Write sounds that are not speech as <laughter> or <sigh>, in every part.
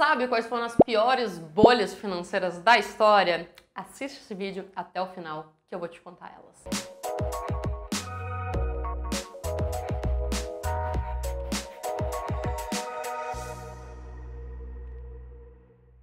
sabe quais foram as piores bolhas financeiras da história? Assiste esse vídeo até o final que eu vou te contar elas.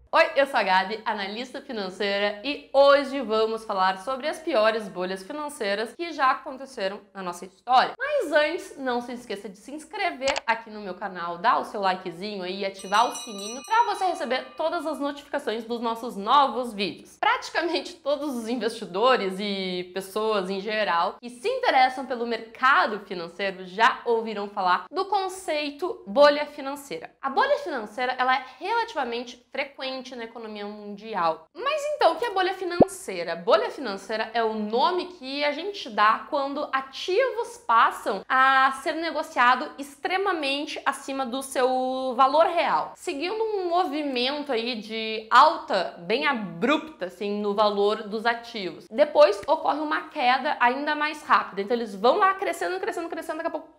Oi, eu sou a Gabi, analista financeira, e hoje vamos falar sobre as piores bolhas financeiras que já aconteceram na nossa história. Mas antes, não se esqueça de se inscrever aqui no meu canal, dar o seu likezinho e ativar o sininho para você receber todas as notificações dos nossos novos vídeos. Praticamente todos os investidores e pessoas em geral que se interessam pelo mercado financeiro já ouviram falar do conceito bolha financeira. A bolha financeira ela é relativamente frequente na economia mundial. Mas então, o que é bolha financeira? Bolha financeira é o nome que a gente dá quando ativos passam a ser negociado extremamente acima do seu valor real, seguindo um movimento aí de alta bem abrupta assim no valor dos ativos. Depois ocorre uma queda ainda mais rápida. Então eles vão lá crescendo, crescendo, crescendo, daqui a pouco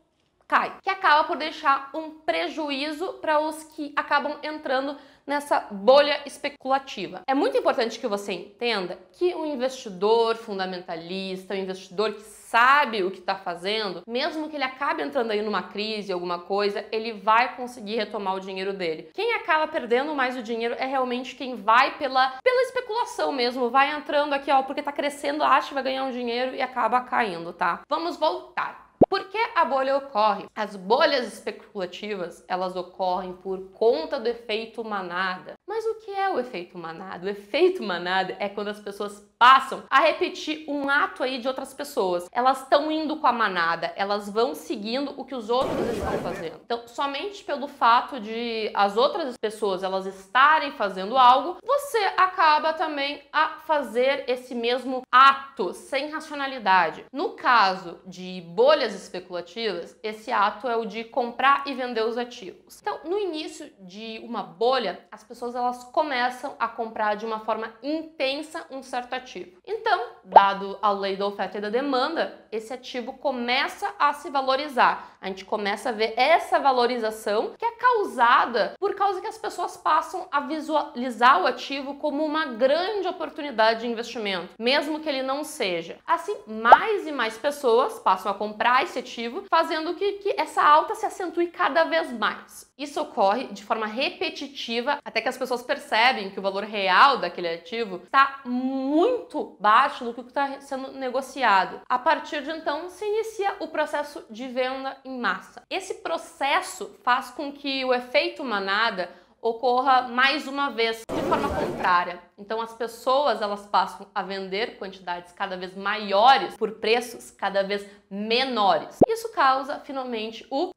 cai, que acaba por deixar um prejuízo para os que acabam entrando nessa bolha especulativa. É muito importante que você entenda que o investidor fundamentalista, o investidor que sabe o que está fazendo, mesmo que ele acabe entrando aí numa crise, alguma coisa, ele vai conseguir retomar o dinheiro dele. Quem acaba perdendo mais o dinheiro é realmente quem vai pela, pela especulação mesmo, vai entrando aqui, ó, porque está crescendo, acha que vai ganhar um dinheiro e acaba caindo, tá? Vamos voltar. Por que a bolha ocorre? As bolhas especulativas, elas ocorrem por conta do efeito manada. Mas o que é o efeito manada? O efeito manada é quando as pessoas passam a repetir um ato aí de outras pessoas. Elas estão indo com a manada, elas vão seguindo o que os outros estão fazendo. Então, somente pelo fato de as outras pessoas elas estarem fazendo algo, você acaba também a fazer esse mesmo ato sem racionalidade. No caso de bolhas especulativas, esse ato é o de comprar e vender os ativos. Então, no início de uma bolha, as pessoas elas começam a comprar de uma forma intensa um certo ativo ativo. Então, dado a lei da oferta e da demanda, esse ativo começa a se valorizar. A gente começa a ver essa valorização que é causada por causa que as pessoas passam a visualizar o ativo como uma grande oportunidade de investimento, mesmo que ele não seja. Assim, mais e mais pessoas passam a comprar esse ativo, fazendo que, que essa alta se acentue cada vez mais. Isso ocorre de forma repetitiva até que as pessoas percebem que o valor real daquele ativo está muito baixo do que está sendo negociado. A partir de então se inicia o processo de venda em massa. Esse processo faz com que o efeito manada ocorra mais uma vez de forma contrária. Então as pessoas elas passam a vender quantidades cada vez maiores por preços cada vez menores. Isso causa finalmente o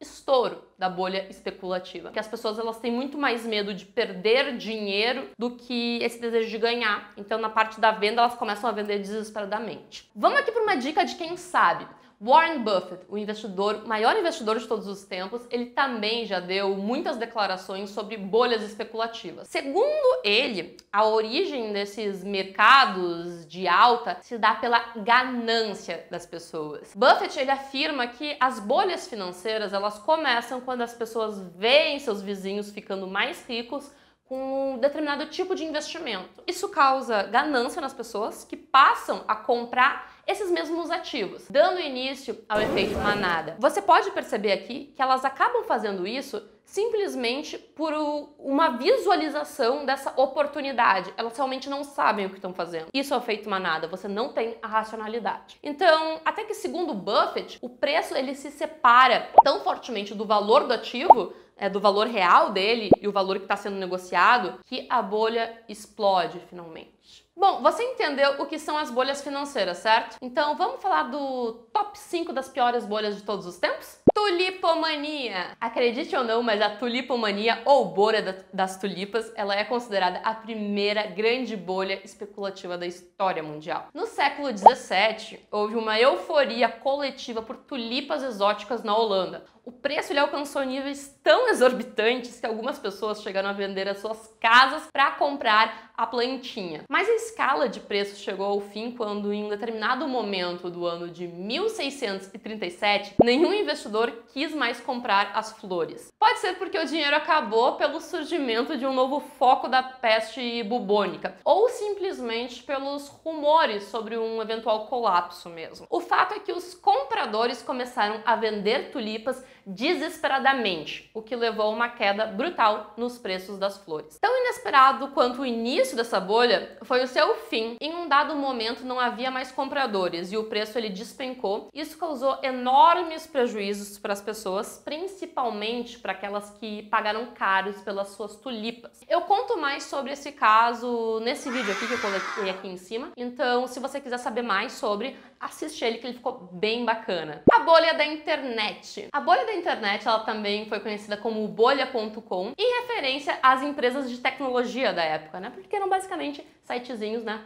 estouro da bolha especulativa, que as pessoas elas têm muito mais medo de perder dinheiro do que esse desejo de ganhar. Então na parte da venda elas começam a vender desesperadamente. Vamos aqui para uma dica de quem sabe. Warren Buffett, o investidor, maior investidor de todos os tempos, ele também já deu muitas declarações sobre bolhas especulativas. Segundo ele, a origem desses mercados de alta se dá pela ganância das pessoas. Buffett ele afirma que as bolhas financeiras elas começam quando as pessoas veem seus vizinhos ficando mais ricos com um determinado tipo de investimento. Isso causa ganância nas pessoas que passam a comprar esses mesmos ativos, dando início ao efeito manada. Você pode perceber aqui que elas acabam fazendo isso simplesmente por uma visualização dessa oportunidade. Elas realmente não sabem o que estão fazendo. Isso é o efeito manada, você não tem a racionalidade. Então, até que segundo Buffett, o preço ele se separa tão fortemente do valor do ativo é, do valor real dele e o valor que está sendo negociado, que a bolha explode finalmente. Bom, você entendeu o que são as bolhas financeiras, certo? Então vamos falar do top 5 das piores bolhas de todos os tempos? Tulipomania! Acredite ou não, mas a tulipomania ou bolha das tulipas, ela é considerada a primeira grande bolha especulativa da história mundial. No século 17, houve uma euforia coletiva por tulipas exóticas na Holanda. O preço ele alcançou níveis tão exorbitantes que algumas pessoas chegaram a vender as suas casas para comprar a plantinha. Mas em escala de preços chegou ao fim quando, em um determinado momento do ano de 1637, nenhum investidor quis mais comprar as flores. Pode ser porque o dinheiro acabou pelo surgimento de um novo foco da peste bubônica, ou simplesmente pelos rumores sobre um eventual colapso mesmo. O fato é que os compradores começaram a vender tulipas desesperadamente, o que levou a uma queda brutal nos preços das flores. Tão inesperado quanto o início dessa bolha foi o seu fim. Em um dado momento não havia mais compradores e o preço ele despencou. Isso causou enormes prejuízos para as pessoas, principalmente para aquelas que pagaram caros pelas suas tulipas. Eu conto mais sobre esse caso nesse vídeo aqui que eu coloquei aqui em cima. Então, se você quiser saber mais sobre, assiste ele que ele ficou bem bacana. A bolha da internet. A bolha da internet ela também foi conhecida como bolha.com em referência às empresas de tecnologia da época, né? Porque eram basicamente sitezinhos, né.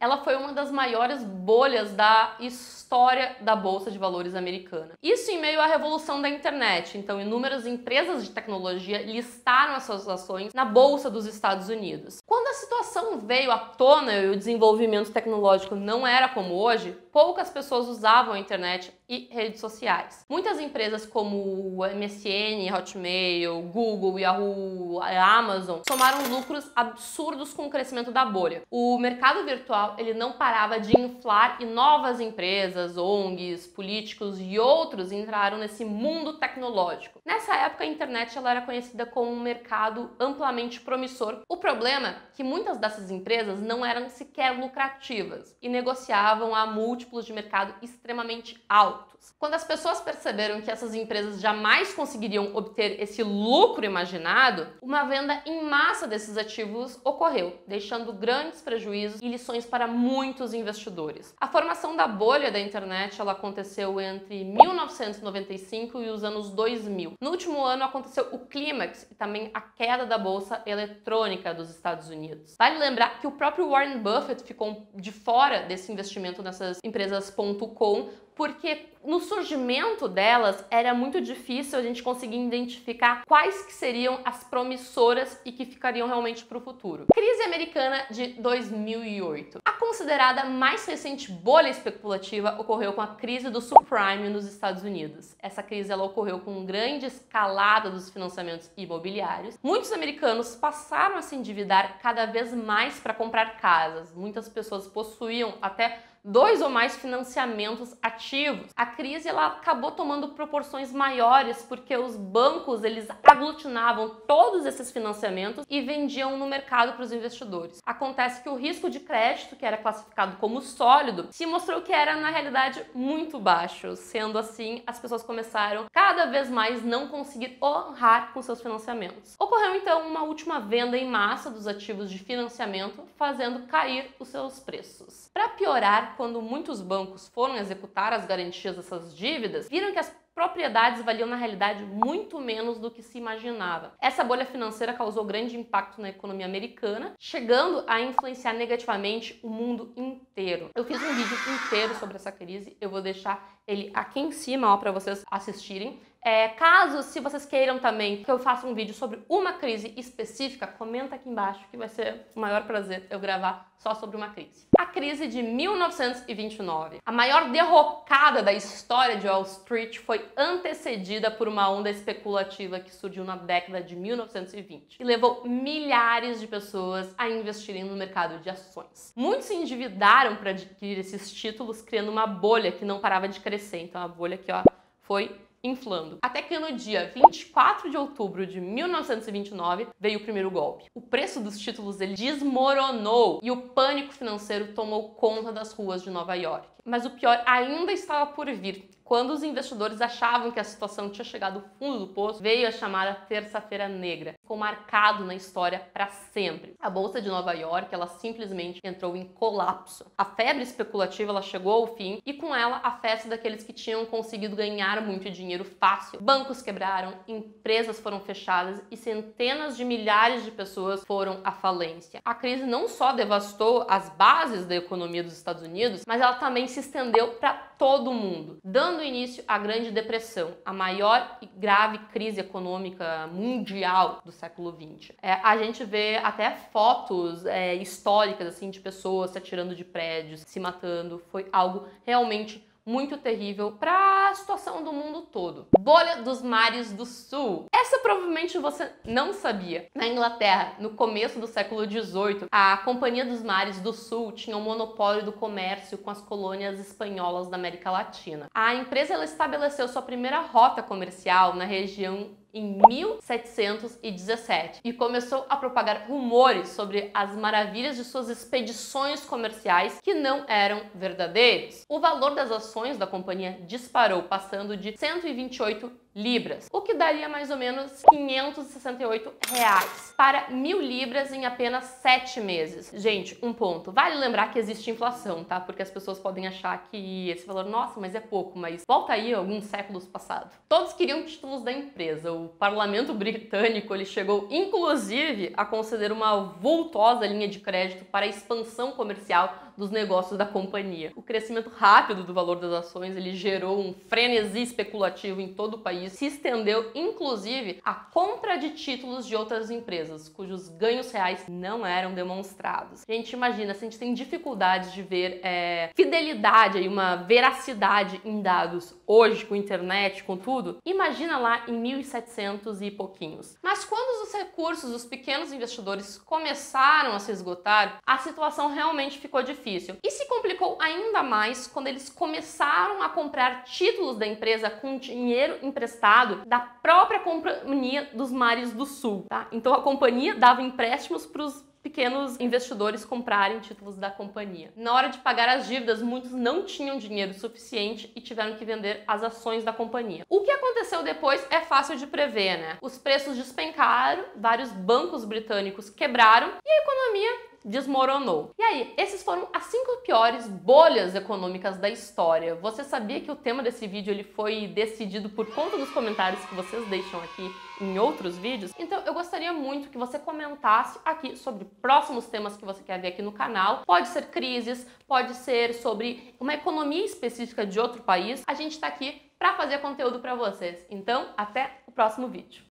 Ela foi uma das maiores bolhas da história da bolsa de valores americana. Isso em meio à revolução da internet. Então, inúmeras empresas de tecnologia listaram as suas ações na bolsa dos Estados Unidos. Quando a situação veio à tona e o desenvolvimento tecnológico não era como hoje, poucas pessoas usavam a internet e redes sociais. Muitas empresas como MSN, Hotmail, Google, Yahoo, Amazon somaram lucros absurdos com o crescimento da bolha bolha. O mercado virtual ele não parava de inflar e novas empresas, ONGs, políticos e outros entraram nesse mundo tecnológico. Nessa época a internet ela era conhecida como um mercado amplamente promissor. O problema é que muitas dessas empresas não eram sequer lucrativas e negociavam a múltiplos de mercado extremamente altos. Quando as pessoas perceberam que essas empresas jamais conseguiriam obter esse lucro imaginado, uma venda em massa desses ativos ocorreu, deixando grandes grandes prejuízos e lições para muitos investidores. A formação da bolha da internet ela aconteceu entre 1995 e os anos 2000. No último ano aconteceu o clímax e também a queda da bolsa eletrônica dos Estados Unidos. Vale lembrar que o próprio Warren Buffett ficou de fora desse investimento nessas empresas .com porque no surgimento delas era muito difícil a gente conseguir identificar quais que seriam as promissoras e que ficariam realmente para o futuro. Crise americana de 2008. A considerada mais recente bolha especulativa ocorreu com a crise do subprime nos Estados Unidos. Essa crise ela ocorreu com grande escalada dos financiamentos imobiliários. Muitos americanos passaram a se endividar cada vez mais para comprar casas. Muitas pessoas possuíam até dois ou mais financiamentos ativos. A crise ela acabou tomando proporções maiores porque os bancos eles aglutinavam todos esses financiamentos e vendiam no mercado para os investidores. Acontece que o risco de crédito, que era classificado como sólido, se mostrou que era na realidade muito baixo. Sendo assim, as pessoas começaram cada vez mais não conseguir honrar com seus financiamentos. Ocorreu então uma última venda em massa dos ativos de financiamento, fazendo cair os seus preços. Para piorar, quando muitos bancos foram executar as garantias dessas dívidas, viram que as propriedades valiam na realidade muito menos do que se imaginava. Essa bolha financeira causou grande impacto na economia americana, chegando a influenciar negativamente o mundo inteiro. Eu fiz um vídeo inteiro sobre essa crise, eu vou deixar ele aqui em cima para vocês assistirem. É, caso, se vocês queiram também que eu faça um vídeo sobre uma crise específica, comenta aqui embaixo que vai ser o maior prazer eu gravar só sobre uma crise. A crise de 1929. A maior derrocada da história de Wall Street foi antecedida por uma onda especulativa que surgiu na década de 1920 e levou milhares de pessoas a investirem no mercado de ações. Muitos se endividaram para adquirir esses títulos, criando uma bolha que não parava de crescer. Então a bolha aqui ó, foi inflando. Até que no dia 24 de outubro de 1929 veio o primeiro golpe. O preço dos títulos ele desmoronou e o pânico financeiro tomou conta das ruas de Nova York. Mas o pior ainda estava por vir. Quando os investidores achavam que a situação tinha chegado ao fundo do poço, veio a chamada Terça-feira Negra. Ficou marcado na história para sempre. A bolsa de Nova York, ela simplesmente entrou em colapso. A febre especulativa, ela chegou ao fim e com ela a festa daqueles que tinham conseguido ganhar muito dinheiro fácil. Bancos quebraram, empresas foram fechadas e centenas de milhares de pessoas foram à falência. A crise não só devastou as bases da economia dos Estados Unidos, mas ela também se estendeu para todo mundo, dando dando início à Grande Depressão, a maior e grave crise econômica mundial do século XX. É, a gente vê até fotos é, históricas assim de pessoas se atirando de prédios, se matando. Foi algo realmente muito terrível para a situação do mundo todo. Bolha dos mares do sul. Essa provavelmente você não sabia. Na Inglaterra, no começo do século XVIII, a Companhia dos Mares do Sul tinha o um monopólio do comércio com as colônias espanholas da América Latina. A empresa estabeleceu sua primeira rota comercial na região em 1717 e começou a propagar rumores sobre as maravilhas de suas expedições comerciais que não eram verdadeiros. O valor das ações da companhia disparou, passando de 128 libras, o que daria mais ou menos 568 reais para mil libras em apenas sete meses. Gente, um ponto. Vale lembrar que existe inflação, tá? Porque as pessoas podem achar que esse valor, nossa, mas é pouco, mas volta aí alguns séculos passados. Todos queriam títulos da empresa. O parlamento <laughs> britânico ele chegou, inclusive, a conceder uma vultosa linha de crédito para a expansão comercial dos negócios da companhia. O crescimento rápido do valor das ações ele gerou um frenesi especulativo em todo o país, se estendeu inclusive à compra de títulos de outras empresas, cujos ganhos reais não eram demonstrados. A gente imagina, se a gente tem dificuldades de ver é, fidelidade e uma veracidade em dados hoje com internet, com tudo, imagina lá em 1700 e pouquinhos. Mas quando os recursos dos pequenos investidores começaram a se esgotar, a situação realmente ficou difícil difícil. E se complicou ainda mais quando eles começaram a comprar títulos da empresa com dinheiro emprestado da própria companhia dos mares do sul, tá? Então a companhia dava empréstimos para os pequenos investidores comprarem títulos da companhia. Na hora de pagar as dívidas, muitos não tinham dinheiro suficiente e tiveram que vender as ações da companhia. O que aconteceu depois é fácil de prever, né? Os preços despencaram, vários bancos britânicos quebraram e a economia desmoronou. E aí, esses foram as cinco piores bolhas econômicas da história. Você sabia que o tema desse vídeo ele foi decidido por conta dos comentários que vocês deixam aqui em outros vídeos? Então, eu gostaria muito que você comentasse aqui sobre próximos temas que você quer ver aqui no canal. Pode ser crises, pode ser sobre uma economia específica de outro país. A gente está aqui para fazer conteúdo para vocês. Então, até o próximo vídeo.